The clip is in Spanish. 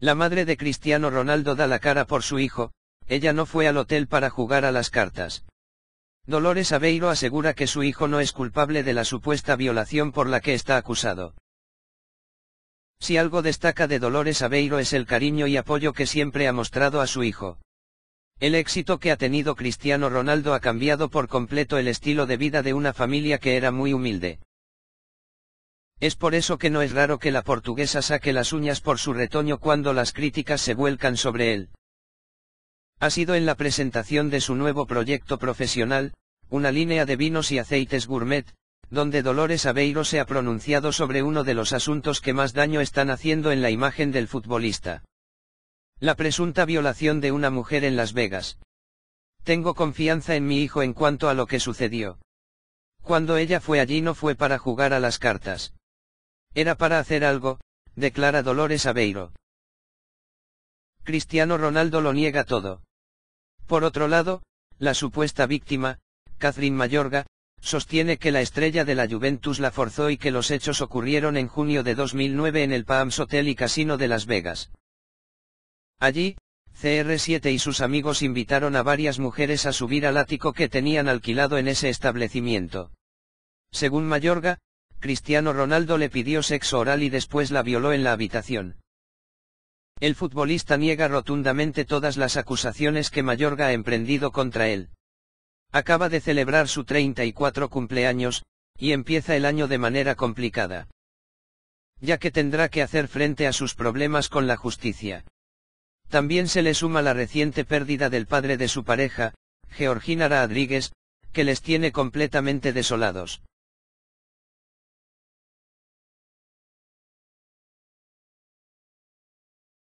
La madre de Cristiano Ronaldo da la cara por su hijo, ella no fue al hotel para jugar a las cartas. Dolores Aveiro asegura que su hijo no es culpable de la supuesta violación por la que está acusado. Si algo destaca de Dolores Aveiro es el cariño y apoyo que siempre ha mostrado a su hijo. El éxito que ha tenido Cristiano Ronaldo ha cambiado por completo el estilo de vida de una familia que era muy humilde. Es por eso que no es raro que la portuguesa saque las uñas por su retoño cuando las críticas se vuelcan sobre él. Ha sido en la presentación de su nuevo proyecto profesional, una línea de vinos y aceites gourmet, donde Dolores Aveiro se ha pronunciado sobre uno de los asuntos que más daño están haciendo en la imagen del futbolista. La presunta violación de una mujer en Las Vegas. Tengo confianza en mi hijo en cuanto a lo que sucedió. Cuando ella fue allí no fue para jugar a las cartas. Era para hacer algo, declara Dolores Aveiro. Cristiano Ronaldo lo niega todo. Por otro lado, la supuesta víctima, Catherine Mayorga, sostiene que la estrella de la Juventus la forzó y que los hechos ocurrieron en junio de 2009 en el Palms Hotel y Casino de Las Vegas. Allí, CR7 y sus amigos invitaron a varias mujeres a subir al ático que tenían alquilado en ese establecimiento. Según Mayorga, Cristiano Ronaldo le pidió sexo oral y después la violó en la habitación. El futbolista niega rotundamente todas las acusaciones que Mayorga ha emprendido contra él. Acaba de celebrar su 34 cumpleaños, y empieza el año de manera complicada. Ya que tendrá que hacer frente a sus problemas con la justicia. También se le suma la reciente pérdida del padre de su pareja, Georgina Rodríguez, que les tiene completamente desolados.